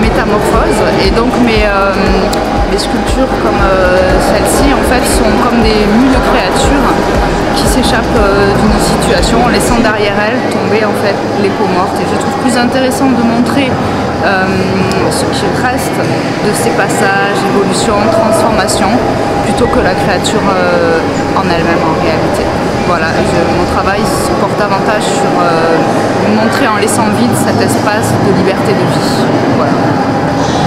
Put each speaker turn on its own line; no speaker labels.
métamorphose. Et donc mes, mes sculptures comme celle-ci en fait sont comme des mules de créatures qui s'échappent d'une situation en laissant derrière elles tomber en fait les peaux mortes. Et je trouve plus intéressant de montrer ce qui reste de ces passages, évolutions, transformations, plutôt que la créature en elle-même en réalité. Mon travail se porte davantage sur montrer en laissant vide cet espace de liberté de vie.